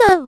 though.